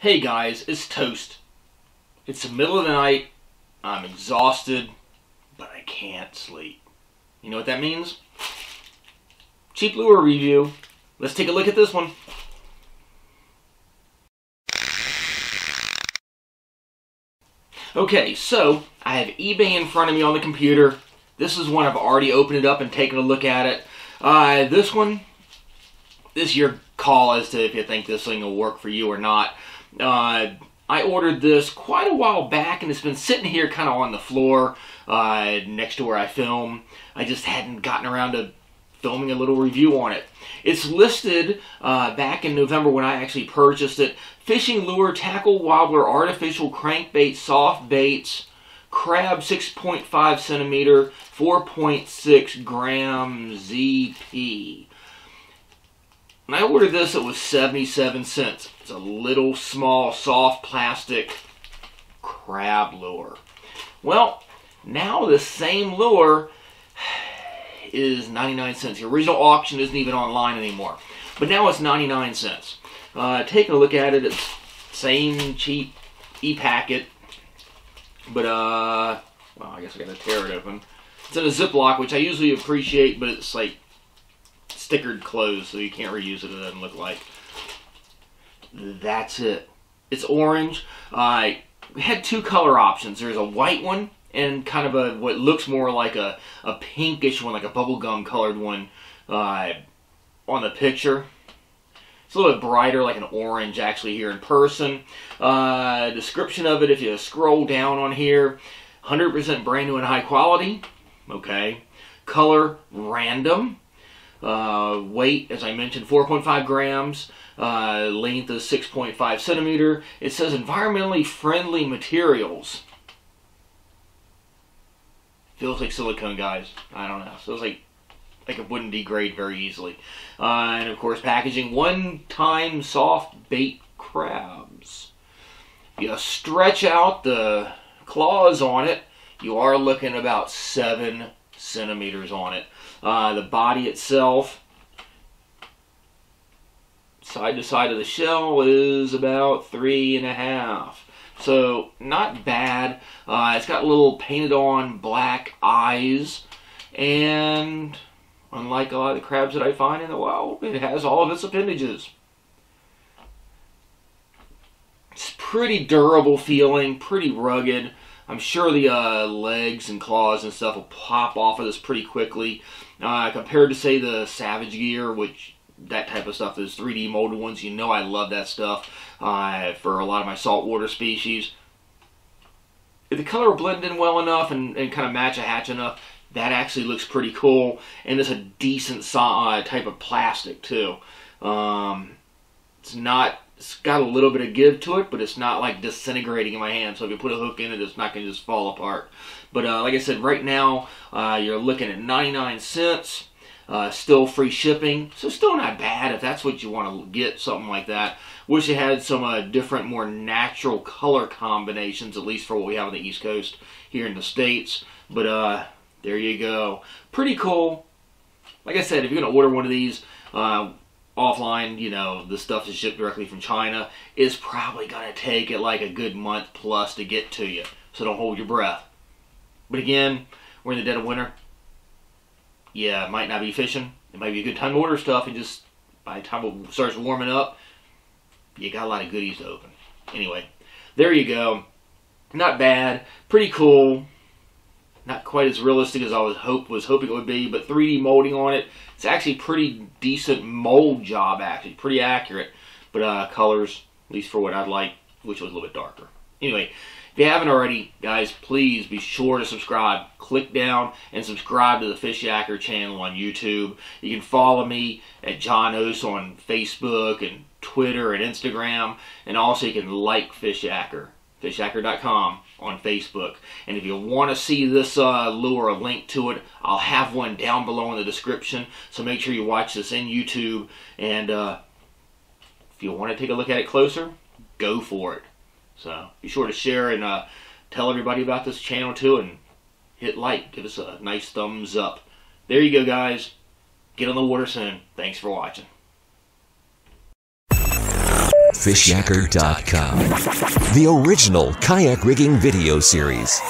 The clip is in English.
Hey guys, it's Toast. It's the middle of the night. I'm exhausted, but I can't sleep. You know what that means? Cheap lure review. Let's take a look at this one. Okay, so I have eBay in front of me on the computer. This is one I've already opened it up and taken a look at it. Uh, this one, this is your call as to if you think this thing will work for you or not. Uh, I ordered this quite a while back and it's been sitting here kind of on the floor uh, next to where I film. I just hadn't gotten around to filming a little review on it. It's listed uh, back in November when I actually purchased it. Fishing lure, tackle wobbler, artificial crankbait, soft baits, crab 6.5 centimeter, 4.6 gram ZP. When I ordered this, it was 77 cents. It's a little small, soft plastic crab lure. Well, now the same lure is 99 cents. The original auction isn't even online anymore. But now it's 99 cents. Uh, taking a look at it, it's same cheap e-packet. But, uh, well, I guess I gotta tear it open. It's in a Ziploc, which I usually appreciate, but it's like stickered clothes, so you can't reuse it. It doesn't look like. That's it. It's orange. I uh, had two color options. There's a white one and kind of a what looks more like a, a pinkish one, like a bubblegum colored one uh, on the picture. It's a little bit brighter, like an orange actually here in person. Uh, description of it, if you scroll down on here, 100% brand new and high quality. Okay. Color, random. Uh, weight, as I mentioned, 4.5 grams. Uh, length is 6.5 centimeter. It says environmentally friendly materials. Feels like silicone, guys. I don't know. Feels like like it wouldn't degrade very easily. Uh, and of course, packaging one-time soft bait crabs. You stretch out the claws on it. You are looking about seven centimeters on it. Uh, the body itself, side to side of the shell, is about three and a half. So, not bad. Uh, it's got little painted on black eyes. And, unlike a lot of the crabs that I find in the wild, it has all of its appendages. It's pretty durable feeling, pretty rugged. I'm sure the uh, legs and claws and stuff will pop off of this pretty quickly. Uh, compared to, say, the Savage Gear, which that type of stuff, those 3D molded ones, you know I love that stuff uh, for a lot of my saltwater species. If the color blend in well enough and, and kind of match a hatch enough, that actually looks pretty cool. And it's a decent uh, type of plastic, too. Um, it's not it's got a little bit of give to it, but it's not like disintegrating in my hand. So if you put a hook in it, it's not going to just fall apart. But uh, like I said, right now uh, you're looking at 99 cents. Uh, still free shipping, so still not bad if that's what you want to get, something like that. Wish it had some uh, different, more natural color combinations, at least for what we have on the East Coast here in the States. But uh, there you go. Pretty cool. Like I said, if you're going to order one of these, uh, offline, you know, the stuff is shipped directly from China, is probably going to take it like a good month plus to get to you. So don't hold your breath. But again, we're in the dead of winter. Yeah, it might not be fishing. It might be a good time to order stuff and just by the time it starts warming up, you got a lot of goodies to open. Anyway, there you go. Not bad. Pretty cool not quite as realistic as I was hope was hoping it would be, but 3D molding on it. It's actually pretty decent mold job, actually pretty accurate. But uh, colors, at least for what I'd like, which was a little bit darker. Anyway, if you haven't already, guys, please be sure to subscribe. Click down and subscribe to the Fishyaker channel on YouTube. You can follow me at John Oast on Facebook and Twitter and Instagram, and also you can like Fishyaker on Facebook. And if you want to see this uh, lure, a link to it, I'll have one down below in the description. So make sure you watch this in YouTube. And uh, if you want to take a look at it closer, go for it. So be sure to share and uh, tell everybody about this channel too. And hit like. Give us a nice thumbs up. There you go, guys. Get on the water soon. Thanks for watching. SmartFishYaker.com. The original kayak rigging video series.